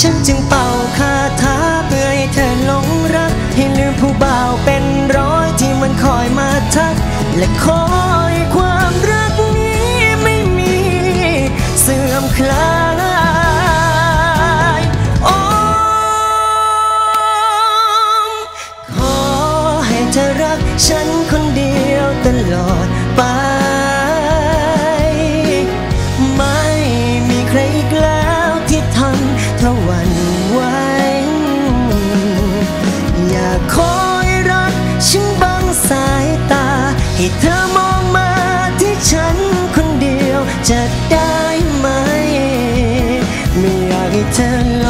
ฉันจึงเป่าคาถาเพื่อให้เธอหลงรัก ให้ลืมผู้บ่าวเป็นร้อยที่มันคอยมาทัก และคอยความรักนี้ไม่มีเสื่อมคลายโอ้ขอให้เธอรักฉันคนเดียวตลอดไป เ